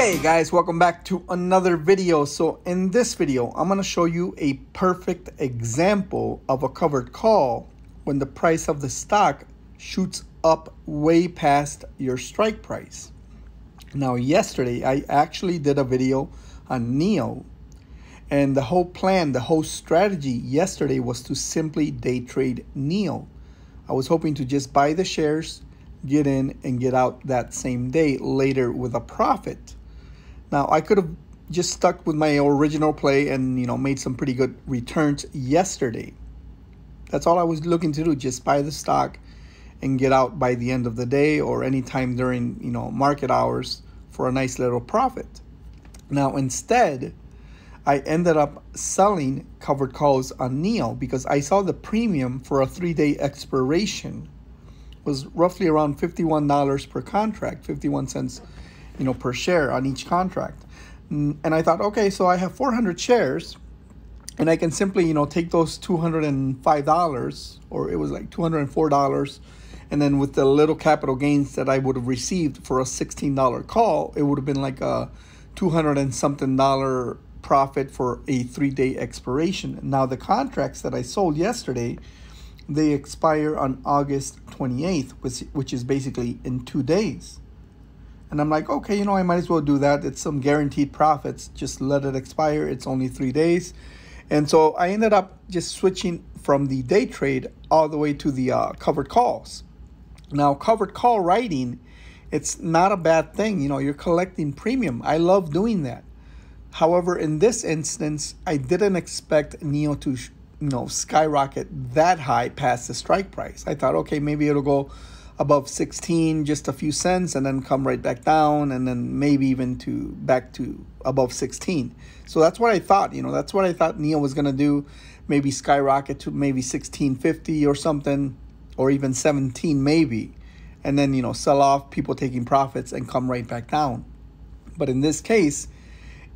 Hey guys, welcome back to another video. So in this video, I'm going to show you a perfect example of a covered call when the price of the stock shoots up way past your strike price. Now yesterday, I actually did a video on NIO and the whole plan, the whole strategy yesterday was to simply day trade NIO. I was hoping to just buy the shares, get in and get out that same day later with a profit. Now I could have just stuck with my original play and you know made some pretty good returns yesterday. That's all I was looking to do, just buy the stock and get out by the end of the day or anytime during, you know, market hours for a nice little profit. Now instead, I ended up selling covered calls on NIO because I saw the premium for a 3-day expiration was roughly around $51 per contract, 51 cents you know, per share on each contract. And I thought, okay, so I have 400 shares and I can simply, you know, take those $205 or it was like $204 and then with the little capital gains that I would have received for a $16 call, it would have been like a 200 and something dollar profit for a 3-day expiration. Now the contracts that I sold yesterday, they expire on August 28th, which, which is basically in 2 days. And I'm like, okay, you know, I might as well do that. It's some guaranteed profits. Just let it expire. It's only three days. And so I ended up just switching from the day trade all the way to the uh, covered calls. Now, covered call writing, it's not a bad thing. You know, you're collecting premium. I love doing that. However, in this instance, I didn't expect NIO to, you know, skyrocket that high past the strike price. I thought, okay, maybe it'll go above 16 just a few cents and then come right back down and then maybe even to back to above 16 so that's what i thought you know that's what i thought NIO was going to do maybe skyrocket to maybe 1650 or something or even 17 maybe and then you know sell off people taking profits and come right back down. But in this case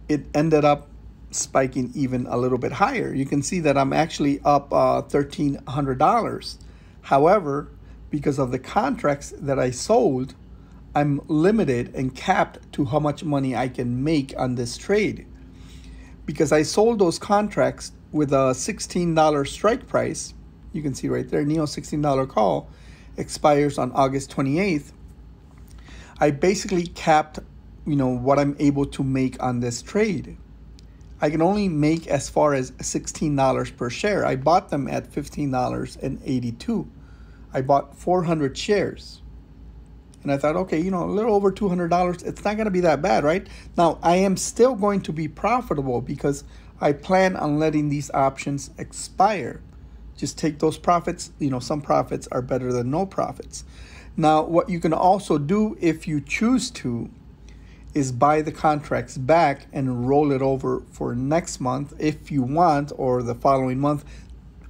it ended up spiking even a little bit higher. You can see that i'm actually up uh, $1300 however because of the contracts that I sold, I'm limited and capped to how much money I can make on this trade. Because I sold those contracts with a $16 strike price, you can see right there, NIO $16 call expires on August 28th. I basically capped, you know, what I'm able to make on this trade. I can only make as far as $16 per share. I bought them at $15.82. I bought 400 shares. And I thought, okay, you know, a little over $200, it's not going to be that bad, right? Now, I am still going to be profitable because I plan on letting these options expire. Just take those profits. You know, some profits are better than no profits. Now, what you can also do if you choose to is buy the contracts back and roll it over for next month if you want or the following month.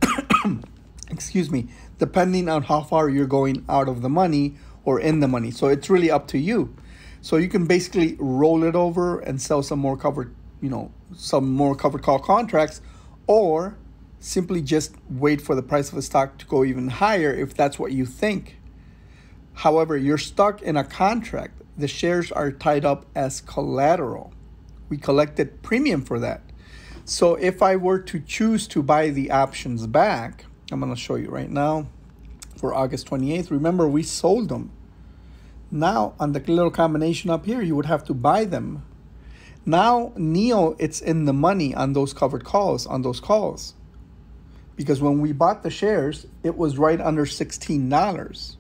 Excuse me depending on how far you're going out of the money or in the money. So it's really up to you. So you can basically roll it over and sell some more covered, you know, some more covered call contracts, or simply just wait for the price of the stock to go even higher if that's what you think. However, you're stuck in a contract. The shares are tied up as collateral. We collected premium for that. So if I were to choose to buy the options back, I'm going to show you right now for August 28th. Remember, we sold them. Now, on the little combination up here, you would have to buy them. Now, NIO, it's in the money on those covered calls, on those calls. Because when we bought the shares, it was right under $16.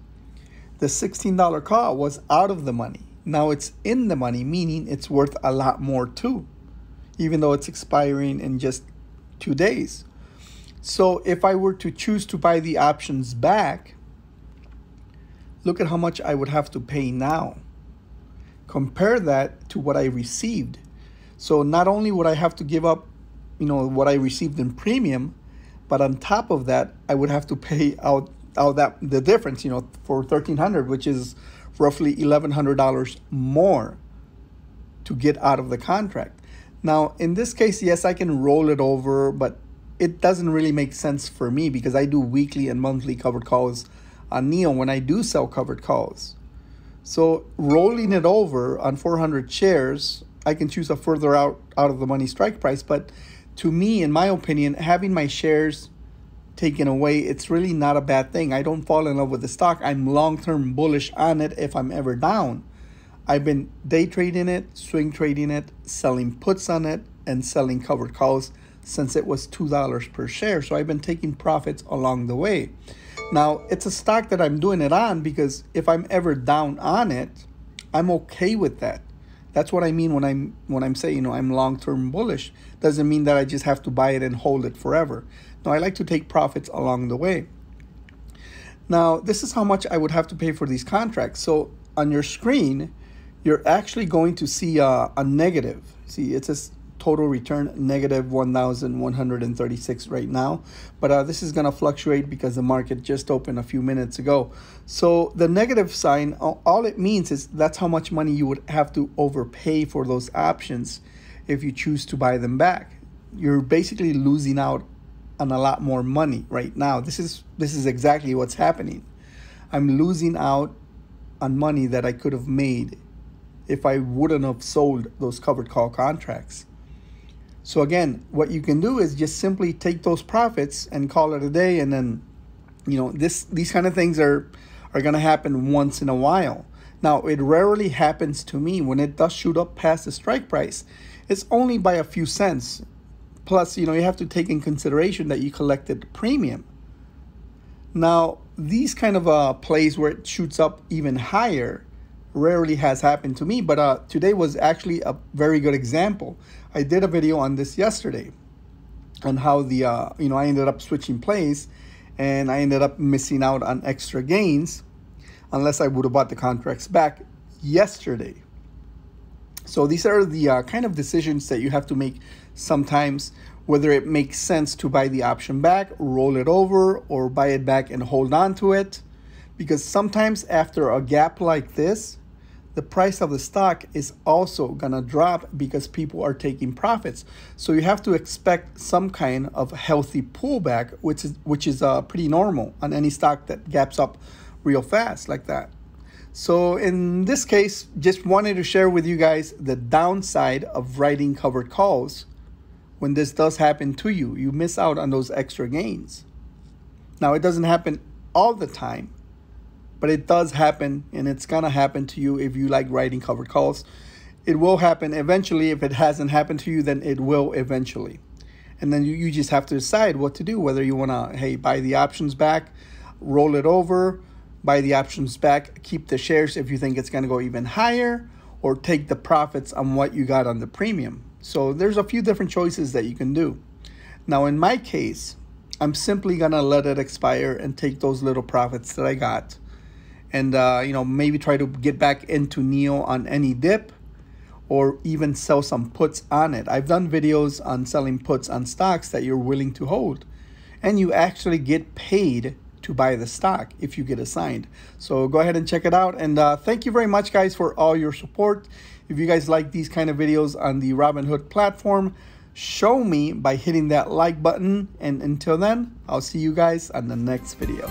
The $16 call was out of the money. Now it's in the money, meaning it's worth a lot more too, even though it's expiring in just two days. So if I were to choose to buy the options back, look at how much I would have to pay now. Compare that to what I received. So not only would I have to give up, you know, what I received in premium, but on top of that, I would have to pay out out that the difference, you know, for 1300, which is roughly $1100 more to get out of the contract. Now, in this case, yes, I can roll it over, but it doesn't really make sense for me because I do weekly and monthly covered calls on NIO when I do sell covered calls. So rolling it over on 400 shares, I can choose a further out out of the money strike price. But to me, in my opinion, having my shares taken away, it's really not a bad thing. I don't fall in love with the stock. I'm long term bullish on it if I'm ever down. I've been day trading it, swing trading it, selling puts on it, and selling covered calls since it was $2 per share. So I've been taking profits along the way. Now, it's a stock that I'm doing it on because if I'm ever down on it, I'm okay with that. That's what I mean when I'm when I'm saying, you know, I'm long-term bullish. Doesn't mean that I just have to buy it and hold it forever. No, I like to take profits along the way. Now, this is how much I would have to pay for these contracts. So on your screen, you're actually going to see a, a negative. See, it says total return negative 1136 right now. But uh, this is going to fluctuate because the market just opened a few minutes ago. So the negative sign all it means is that's how much money you would have to overpay for those options if you choose to buy them back. You're basically losing out on a lot more money right now. This is this is exactly what's happening. I'm losing out on money that i could have made if i wouldn't have sold those covered call contracts so again, what you can do is just simply take those profits and call it a day and then you know, this these kind of things are are going to happen once in a while. Now, it rarely happens to me when it does shoot up past the strike price. It's only by a few cents. Plus, you know, you have to take in consideration that you collected premium. Now, these kind of uh, plays where it shoots up even higher rarely has happened to me, but uh, today was actually a very good example. I did a video on this yesterday on how the, uh, you know, I ended up switching plays and I ended up missing out on extra gains unless I would have bought the contracts back yesterday. So these are the uh, kind of decisions that you have to make sometimes whether it makes sense to buy the option back, roll it over, or buy it back and hold on to it. Because sometimes after a gap like this, the price of the stock is also gonna drop because people are taking profits. So you have to expect some kind of healthy pullback, which is which is uh, pretty normal on any stock that gaps up real fast like that. So in this case, just wanted to share with you guys the downside of writing covered calls. When this does happen to you, you miss out on those extra gains. Now it doesn't happen all the time, but it does happen and it's gonna happen to you if you like writing covered calls. It will happen eventually. If it hasn't happened to you then it will eventually. And then you, you just have to decide what to do whether you want to hey buy the options back roll it over buy the options back keep the shares if you think it's to go even higher or take the profits on what you got on the premium. So there's a few different choices that you can do. Now in my case i'm simply to let it expire and take those little profits that i got and uh, you know maybe try to get back into NIO on any dip or even sell some puts on it. I've done videos on selling puts on stocks that you're willing to hold and you actually get paid to buy the stock if you get assigned. So go ahead and check it out. And uh, thank you very much, guys, for all your support. If you guys like these kind of videos on the Robinhood platform, show me by hitting that like button. And until then, I'll see you guys on the next video.